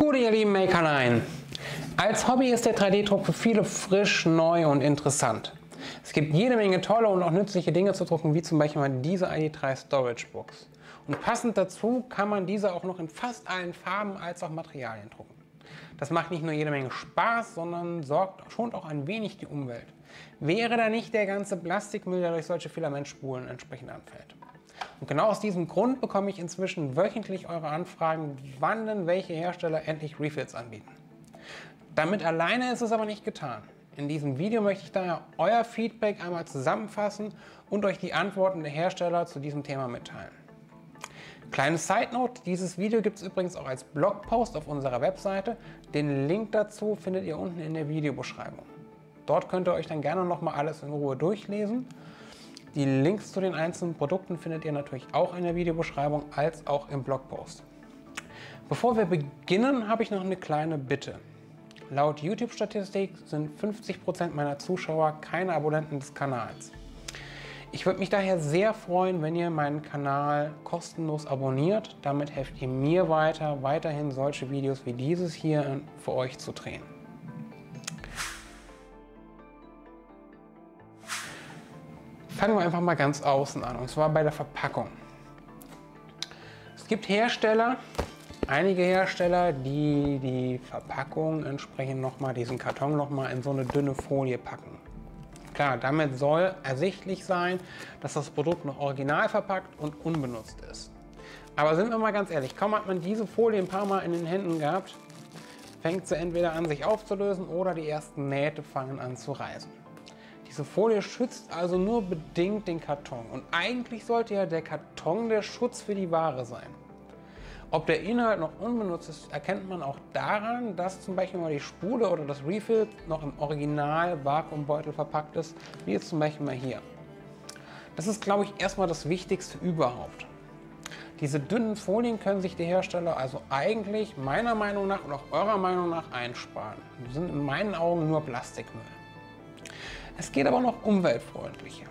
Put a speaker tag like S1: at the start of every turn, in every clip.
S1: Gute ihr lieben Makerlein! Als Hobby ist der 3D-Druck für viele frisch, neu und interessant. Es gibt jede Menge tolle und auch nützliche Dinge zu drucken, wie zum Beispiel diese ID3 Storage Box. Und passend dazu kann man diese auch noch in fast allen Farben als auch Materialien drucken. Das macht nicht nur jede Menge Spaß, sondern sorgt, schont auch ein wenig die Umwelt. Wäre da nicht der ganze Plastikmüll, der durch solche Filamentspulen entsprechend anfällt. Und genau aus diesem Grund bekomme ich inzwischen wöchentlich eure Anfragen, wann denn welche Hersteller endlich Refills anbieten. Damit alleine ist es aber nicht getan. In diesem Video möchte ich daher euer Feedback einmal zusammenfassen und euch die Antworten der Hersteller zu diesem Thema mitteilen. Kleine Side Note, dieses Video gibt es übrigens auch als Blogpost auf unserer Webseite. Den Link dazu findet ihr unten in der Videobeschreibung. Dort könnt ihr euch dann gerne nochmal alles in Ruhe durchlesen. Die Links zu den einzelnen Produkten findet ihr natürlich auch in der Videobeschreibung als auch im Blogpost. Bevor wir beginnen, habe ich noch eine kleine Bitte. Laut YouTube-Statistik sind 50% meiner Zuschauer keine Abonnenten des Kanals. Ich würde mich daher sehr freuen, wenn ihr meinen Kanal kostenlos abonniert. Damit helft ihr mir weiter, weiterhin solche Videos wie dieses hier für euch zu drehen. Fangen wir einfach mal ganz außen an, und zwar bei der Verpackung. Es gibt Hersteller, einige Hersteller, die die Verpackung entsprechend nochmal, diesen Karton nochmal in so eine dünne Folie packen. Klar, damit soll ersichtlich sein, dass das Produkt noch original verpackt und unbenutzt ist. Aber sind wir mal ganz ehrlich, kaum hat man diese Folie ein paar Mal in den Händen gehabt, fängt sie entweder an sich aufzulösen oder die ersten Nähte fangen an zu reißen. Diese Folie schützt also nur bedingt den Karton. Und eigentlich sollte ja der Karton der Schutz für die Ware sein. Ob der Inhalt noch unbenutzt ist, erkennt man auch daran, dass zum Beispiel mal die Spule oder das Refill noch im Original Vakuumbeutel verpackt ist, wie jetzt zum Beispiel mal hier. Das ist, glaube ich, erstmal das Wichtigste überhaupt. Diese dünnen Folien können sich die Hersteller also eigentlich meiner Meinung nach und auch eurer Meinung nach einsparen. Die sind in meinen Augen nur Plastikmüll. Es geht aber noch umweltfreundlicher.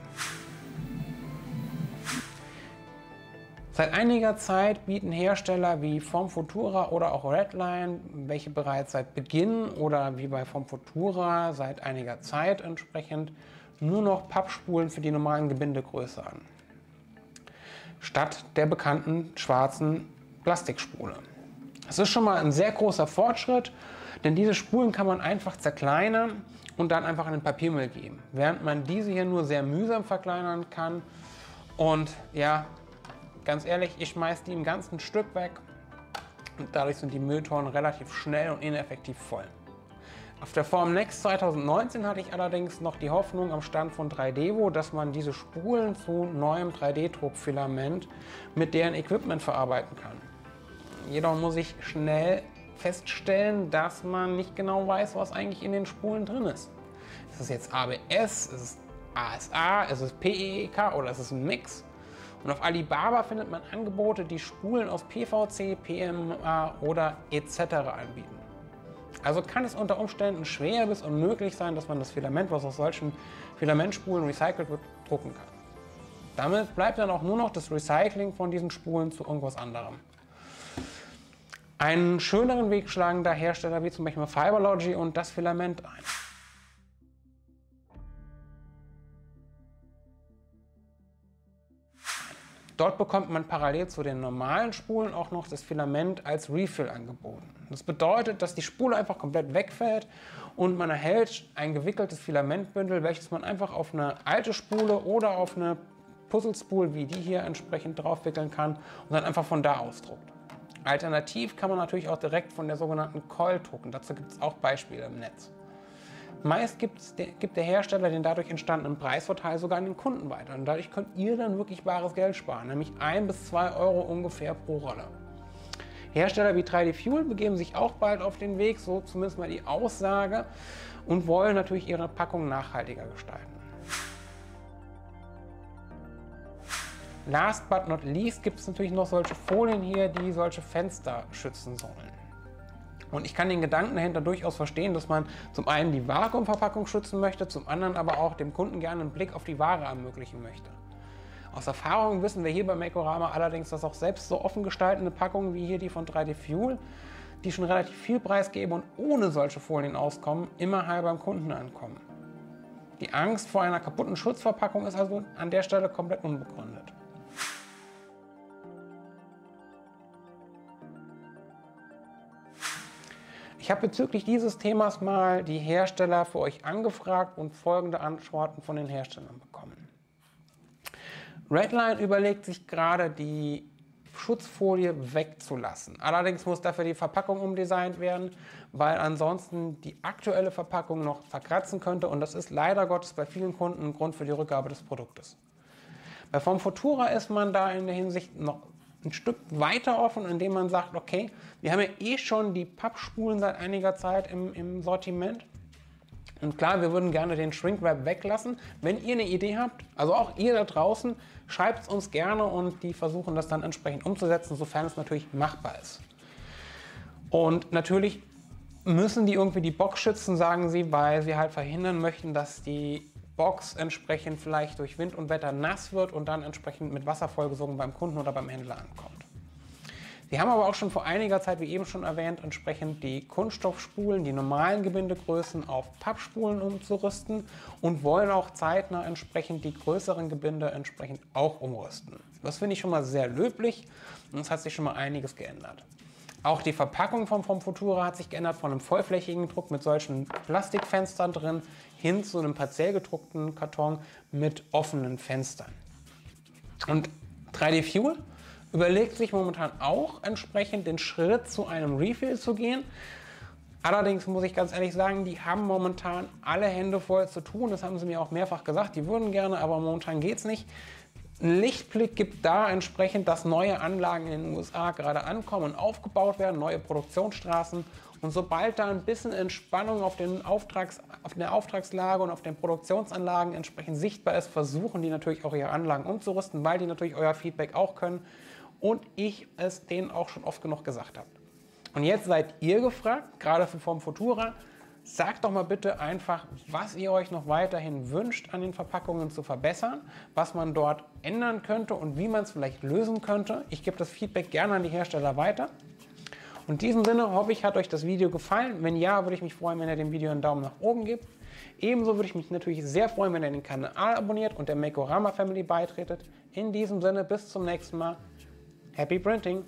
S1: Seit einiger Zeit bieten Hersteller wie Formfutura oder auch Redline, welche bereits seit Beginn oder wie bei Formfutura seit einiger Zeit entsprechend nur noch Pappspulen für die normalen Gebindegröße an. Statt der bekannten schwarzen Plastikspule. Das ist schon mal ein sehr großer Fortschritt, denn diese Spulen kann man einfach zerkleinern und dann einfach in den Papiermüll geben. Während man diese hier nur sehr mühsam verkleinern kann und ja, Ganz ehrlich, ich schmeiße die im ganzen Stück weg und dadurch sind die Mülltonnen relativ schnell und ineffektiv voll. Auf der Form Next 2019 hatte ich allerdings noch die Hoffnung am Stand von 3Devo, dass man diese Spulen zu neuem 3D-Druckfilament mit deren Equipment verarbeiten kann. Jedoch muss ich schnell feststellen, dass man nicht genau weiß, was eigentlich in den Spulen drin ist. Ist es jetzt ABS, ist es ASA, ist es PEEK oder ist es ein Mix? Und auf Alibaba findet man Angebote, die Spulen aus PVC, PMA oder etc. anbieten. Also kann es unter Umständen schwer bis unmöglich sein, dass man das Filament, was aus solchen Filamentspulen recycelt wird, drucken kann. Damit bleibt dann auch nur noch das Recycling von diesen Spulen zu irgendwas anderem. Einen schöneren Weg schlagen da Hersteller wie zum Beispiel Fiberlogy und das Filament ein. Dort bekommt man parallel zu den normalen Spulen auch noch das Filament als Refill angeboten. Das bedeutet, dass die Spule einfach komplett wegfällt und man erhält ein gewickeltes Filamentbündel, welches man einfach auf eine alte Spule oder auf eine Puzzlespule wie die hier entsprechend draufwickeln kann und dann einfach von da ausdruckt. Alternativ kann man natürlich auch direkt von der sogenannten Coil drucken. Dazu gibt es auch Beispiele im Netz. Meist gibt der Hersteller den dadurch entstandenen Preisvorteil sogar an den Kunden weiter. Und dadurch könnt ihr dann wirklich bares Geld sparen, nämlich 1 bis 2 Euro ungefähr pro Rolle. Hersteller wie 3D Fuel begeben sich auch bald auf den Weg, so zumindest mal die Aussage, und wollen natürlich ihre Packung nachhaltiger gestalten. Last but not least gibt es natürlich noch solche Folien hier, die solche Fenster schützen sollen. Und ich kann den Gedanken dahinter durchaus verstehen, dass man zum einen die Vakuumverpackung schützen möchte, zum anderen aber auch dem Kunden gerne einen Blick auf die Ware ermöglichen möchte. Aus Erfahrung wissen wir hier bei Makorama allerdings, dass auch selbst so offen gestaltende Packungen wie hier die von 3D Fuel die schon relativ viel Preis geben und ohne solche Folien auskommen, immer heil beim Kunden ankommen. Die Angst vor einer kaputten Schutzverpackung ist also an der Stelle komplett unbegründet. Ich habe bezüglich dieses Themas mal die Hersteller für euch angefragt und folgende Antworten von den Herstellern bekommen. Redline überlegt sich gerade die Schutzfolie wegzulassen. Allerdings muss dafür die Verpackung umdesignt werden, weil ansonsten die aktuelle Verpackung noch verkratzen könnte und das ist leider Gottes bei vielen Kunden ein Grund für die Rückgabe des Produktes. Bei Form Futura ist man da in der Hinsicht noch ein Stück weiter offen, indem man sagt, okay, wir haben ja eh schon die Pappspulen seit einiger Zeit im, im Sortiment. Und klar, wir würden gerne den Shrinkwrap weglassen. Wenn ihr eine Idee habt, also auch ihr da draußen, schreibt es uns gerne und die versuchen das dann entsprechend umzusetzen, sofern es natürlich machbar ist. Und natürlich müssen die irgendwie die Box schützen, sagen sie, weil sie halt verhindern möchten, dass die Box entsprechend vielleicht durch Wind und Wetter nass wird und dann entsprechend mit Wasser vollgesogen beim Kunden oder beim Händler ankommt. Sie haben aber auch schon vor einiger Zeit, wie eben schon erwähnt, entsprechend die Kunststoffspulen, die normalen Gebindegrößen auf Pappspulen umzurüsten und wollen auch zeitnah entsprechend die größeren Gebinde entsprechend auch umrüsten. Das finde ich schon mal sehr löblich und es hat sich schon mal einiges geändert. Auch die Verpackung vom, vom Futura hat sich geändert von einem vollflächigen Druck mit solchen Plastikfenstern drin hin zu einem partiell gedruckten Karton mit offenen Fenstern. Und 3D Fuel überlegt sich momentan auch entsprechend den Schritt zu einem Refill zu gehen. Allerdings muss ich ganz ehrlich sagen, die haben momentan alle Hände voll zu tun. Das haben sie mir auch mehrfach gesagt. Die würden gerne, aber momentan geht es nicht. Lichtblick gibt da entsprechend, dass neue Anlagen in den USA gerade ankommen und aufgebaut werden, neue Produktionsstraßen. Und sobald da ein bisschen Entspannung auf, den Auftrags, auf der Auftragslage und auf den Produktionsanlagen entsprechend sichtbar ist, versuchen die natürlich auch ihre Anlagen umzurüsten, weil die natürlich euer Feedback auch können und ich es denen auch schon oft genug gesagt habe. Und jetzt seid ihr gefragt, gerade Form Futura, sagt doch mal bitte einfach, was ihr euch noch weiterhin wünscht, an den Verpackungen zu verbessern, was man dort ändern könnte und wie man es vielleicht lösen könnte. Ich gebe das Feedback gerne an die Hersteller weiter. Und in diesem Sinne hoffe ich, hat euch das Video gefallen. Wenn ja, würde ich mich freuen, wenn ihr dem Video einen Daumen nach oben gebt. Ebenso würde ich mich natürlich sehr freuen, wenn ihr den Kanal abonniert und der Makorama Family beitretet. In diesem Sinne, bis zum nächsten Mal. Happy printing!